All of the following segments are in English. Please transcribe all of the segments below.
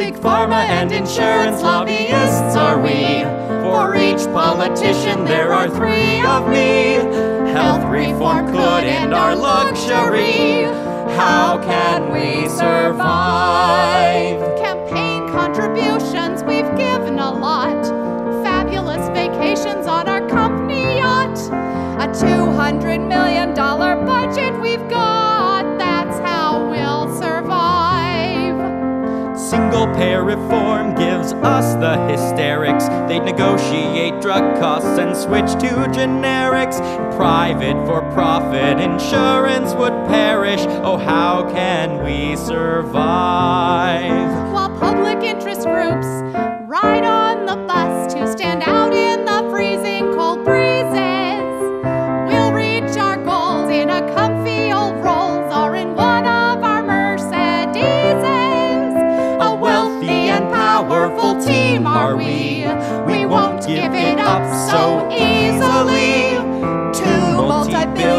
Big pharma and insurance lobbyists are we. For each politician, there are three of me. Health reform could end our luxury. How can we survive? Campaign contributions, we've given a lot. Fabulous vacations on our company yacht. A $200 million budget we've got. Single payer reform gives us the hysterics. They'd negotiate drug costs and switch to generics. Private for profit insurance would perish. Oh, how can we survive? While public interest groups ride on the bus to stand out Two multi-billion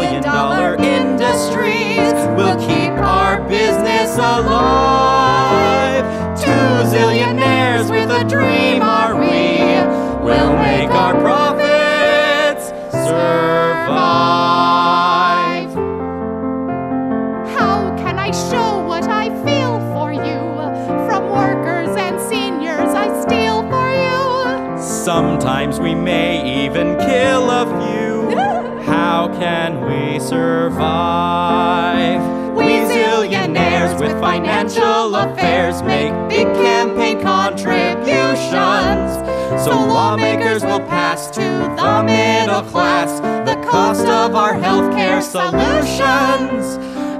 can we survive? We zillionaires with financial affairs make big campaign contributions. So lawmakers will pass to the middle class the cost of our healthcare solutions.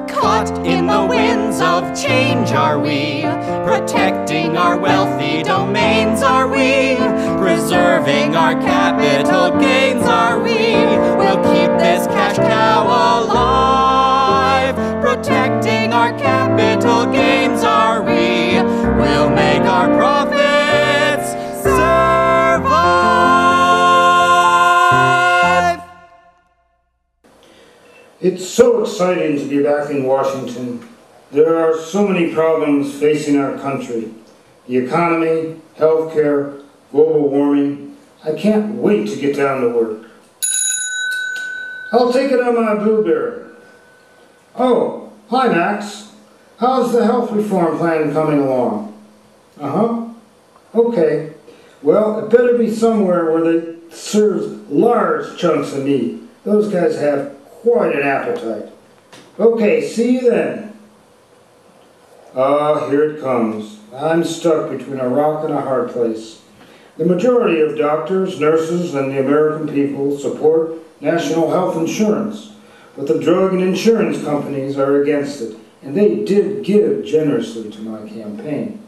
Caught in the winds of change are we? Protecting our wealthy domains are we? Preserving our capital gains are we? We'll keep this It's so exciting to be back in Washington. There are so many problems facing our country the economy, healthcare, global warming. I can't wait to get down to work. I'll take it on my blueberry. Oh, hi Max. How's the health reform plan coming along? Uh huh. Okay. Well, it better be somewhere where they serve large chunks of meat. Those guys have quite an appetite. Okay, see you then. Ah, here it comes. I'm stuck between a rock and a hard place. The majority of doctors, nurses, and the American people support national health insurance, but the drug and insurance companies are against it, and they did give generously to my campaign.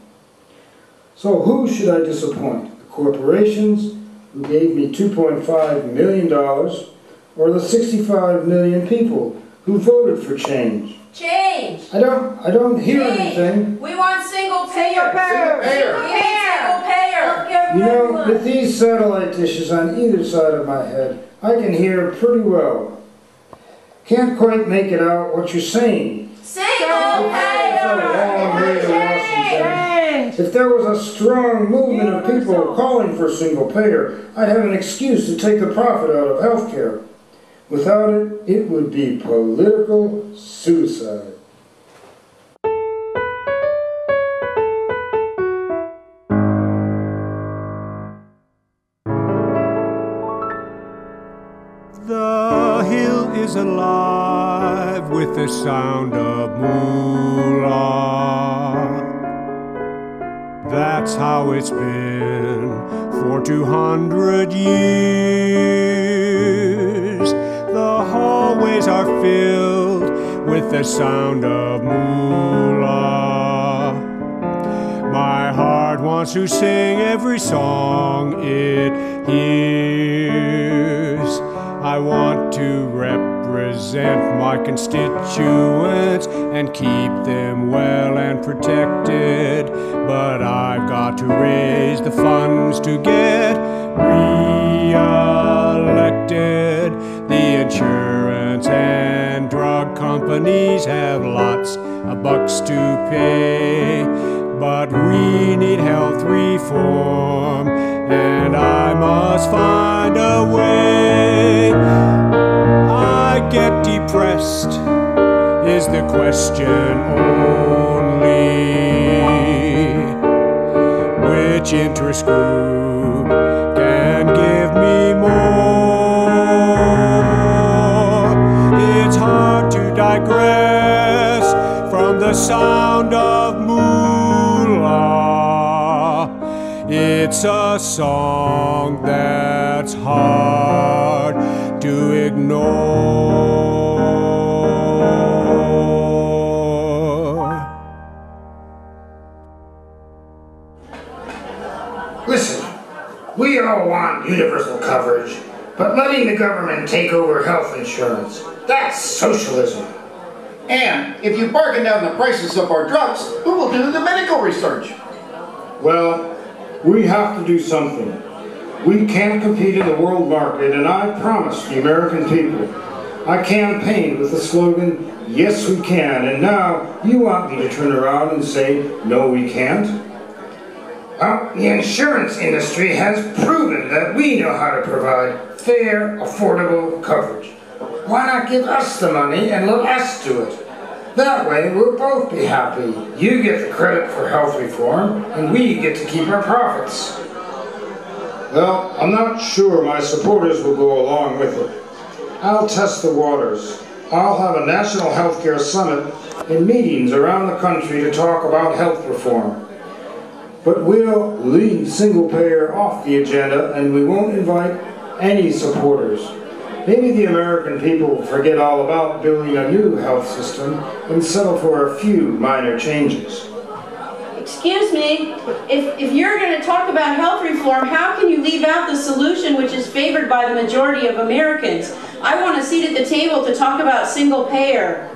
So who should I disappoint? The corporations, who gave me $2.5 million, or the 65 million people who voted for change? Change. I don't, I don't hear Change. anything. We want single payer. payer. Single payer. Single payer. You know, with these satellite dishes on either side of my head, I can hear pretty well. Can't quite make it out what you're saying. Single long way to payer. If there was a strong movement of people calling for single payer, I'd have an excuse to take the profit out of health care. Without it, it would be political suicide. The hill is alive with the sound of moolah. That's how it's been for 200 years. Hallways are filled with the sound of moolah. My heart wants to sing every song it hears. I want to represent my constituents and keep them well and protected. But I've got to raise the funds to get re-elected. The insurance and drug companies have lots of bucks to pay. but we need health reform, and I must find a way. I get depressed, is the question only. Which interest group the sound of moolah. It's a song that's hard to ignore. Listen, we all want universal coverage, but letting the government take over health insurance, that's socialism. And if you bargain down the prices of our drugs, who will do the medical research? Well, we have to do something. We can't compete in the world market, and I promised the American people. I campaigned with the slogan, Yes, we can, and now you want me to turn around and say, No, we can't? Well, the insurance industry has proven that we know how to provide fair, affordable coverage. Why not give us the money and let us do it? That way, we'll both be happy. You get the credit for health reform, and we get to keep our profits. Well, I'm not sure my supporters will go along with it. I'll test the waters. I'll have a national healthcare summit and meetings around the country to talk about health reform. But we'll leave single payer off the agenda and we won't invite any supporters. Maybe the American people will forget all about building a new health system and settle for a few minor changes. Excuse me, if, if you're going to talk about health reform, how can you leave out the solution which is favored by the majority of Americans? I want a seat at the table to talk about single payer.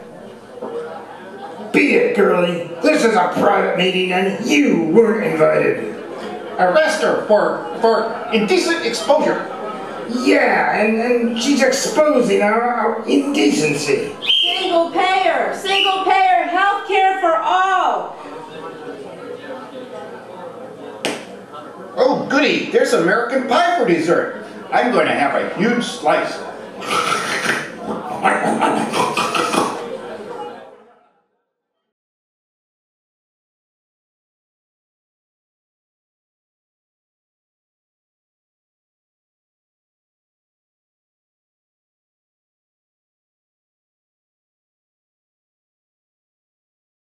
Be it, girlie. This is a private meeting and you weren't invited. Arrest her for, for indecent exposure. Yeah, and, and she's exposing our, our indecency. Single payer, single payer, health care for all. Oh, goody, there's American pie for dessert. I'm going to have a huge slice.